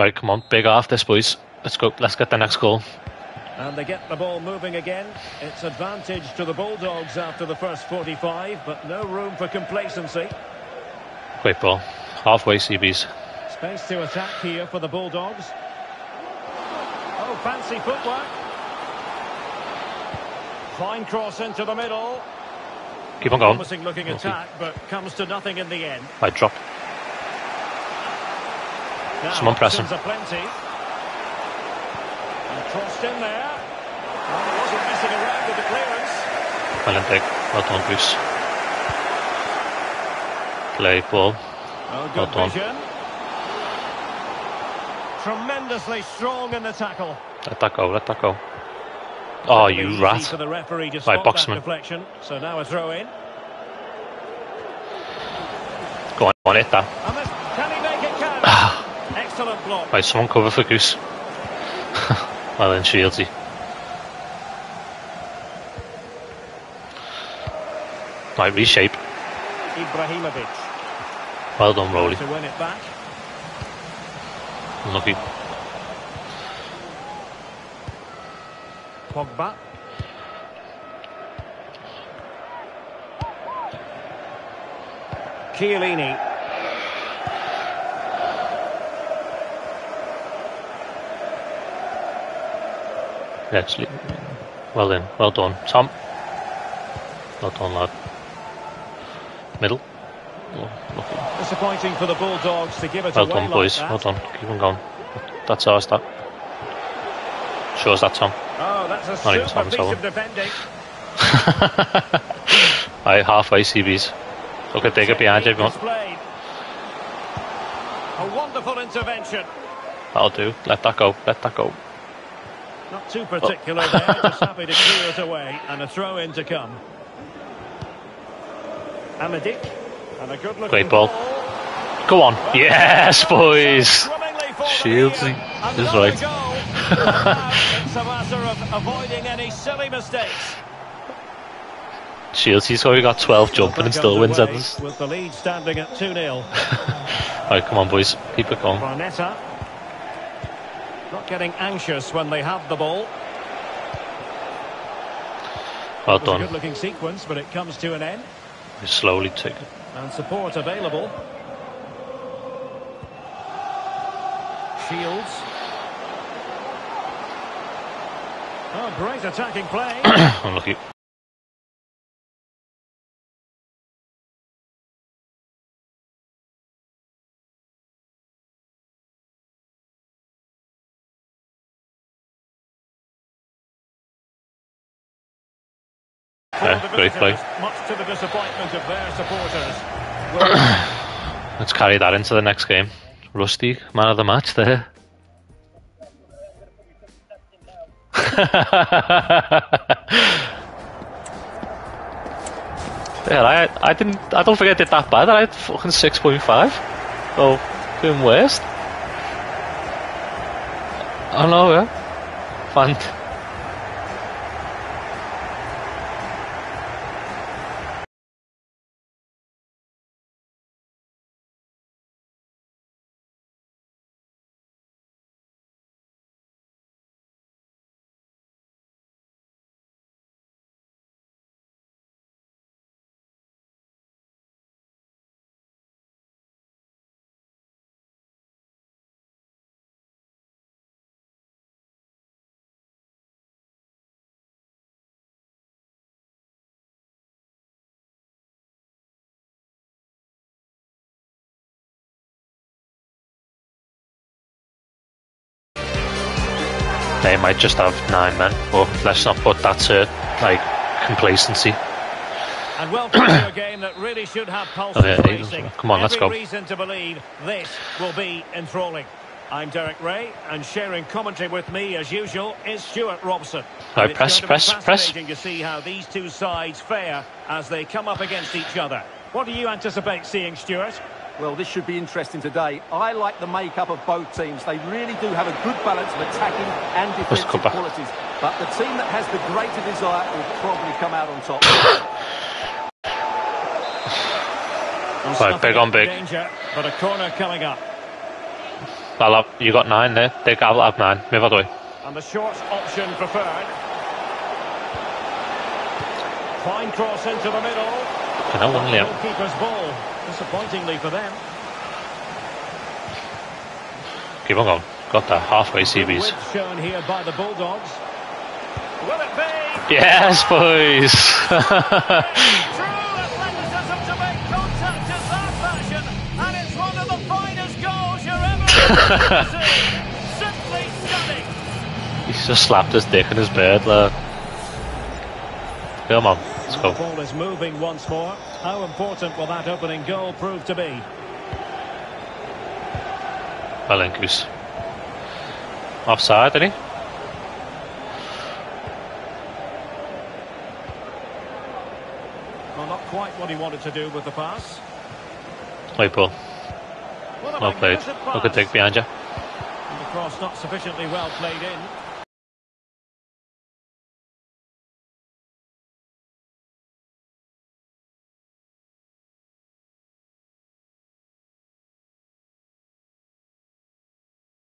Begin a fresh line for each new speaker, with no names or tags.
Right, come on, big off this, boys. Let's go. Let's get the next goal.
And they get the ball moving again. It's advantage to the Bulldogs after the first 45, but no room for complacency.
Great ball. Halfway, CBs.
Space to attack here for the Bulldogs. Oh, fancy footwork. Fine cross into the middle.
Keep on going.
Promising looking
Okay.
attack, but comes to nothing in the end.
I dropped.
Now,
Someone press him.
options are plenty. And crossed in there. Well, he wasn't messing around with
Well and big. Well done, Bruce. Play ball.
Oh, good
done.
vision. Tremendously strong in the tackle.
Let that go. Let that go. Oh, ah,
you
rat.
For the referee to
Right,
stop
box
that
him.
deflection. So now a throw in.
Go on, on hit that. Right, someone cover for Goose. well then, Shieldsy. Right, reshape.
Ibrahimovic
Well done, Rowley.
to win it back.
Unlucky.
Pogba. Chiellini.
Leave- well then, well done. Tom. Well done, lad. Middle. Oh.
Disappointing for the Bulldogs to give it
Well
away
done,
like
boys.
that.
Well done. Keep on going. That's ours, that. Shows that, Tom.
Oh, that's a
Not even Thomas
piece of defending.
Aye, halfway, CBs. Look at it behind you, everyone.
A wonderful intervention.
That'll do. Let that go. Let that go.
Not too particular there, just happy to clear it away and a throw in to come. Amadik and a good looking
Great ball. Go on. Yes, boys. Shieldsy is right.
it's a matter of avoiding any silly mistakes.
Shields, already got 12 jumping and still wins Edmonds.
With the lead standing at 2-0.
Right, come on, boys. Keep it going.
Barnetta. Not getting anxious when they have the ball.
Well done.
good looking sequence, but it comes to an end.
Slowly take it.
And support available. Shields. Oh, great attacking play.
Unlucky. Yeah, great play.
Much to the disappointment of their supporters.
Let's carry that into the next game. Rusty, man of the match there. yeah, I I didn't I don't think I did that bad. I had fucking six point five. Oh, doing worst. I know, yeah. Fun. They might just have nine men, but let's not put that to like complacency.
And welcome to a game that really should have oh, pulses
Oh, yeah,
racing.
Come on, let's
Every
go.
reason to believe this will be enthralling. I'm Derek Ray, and sharing commentary with me, as usual, is Stuart Robson.
Right,
And
press,
going to be
press, press.
to see how these two sides fare as they come up against each other. What do you anticipate seeing, Stuart?
Well, this should be interesting today. I like the makeup of both teams. They really do have a good balance of attacking and defensive qualities. But the team that has the greater desire will probably come out on top.
And
Right, big on big.
Danger, but a corner coming up.
I'll you got nine there. Dig, I'll have nine. Move out the way.
And the short option preferred. Fine cross into the middle.
You know, one Liam.
Goalkeeper's ball. Disappointingly for them.
Keep on going. Got that halfway CBs.
Shown here by the Bulldogs. Will it be?
Yes, boys.
True athleticism to make contact in that fashion, and it's one of the finest goals you're ever going to see. Simply stunning.
He's just slapped his dick in his bed, lad. Come on, let's go.
The ball is moving once more. How important will that opening goal prove to be?
Goose. Offside, any?
Well, not quite what he wanted to do with the pass.
White ball. Well played. Look at. Dick behind you.
And the cross not sufficiently well played in.